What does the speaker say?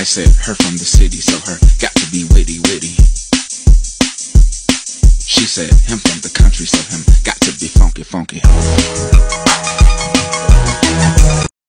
I said her from the city, so her got to be witty witty. She said him from the country, so him got to be funky funky.